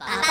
巴巴巴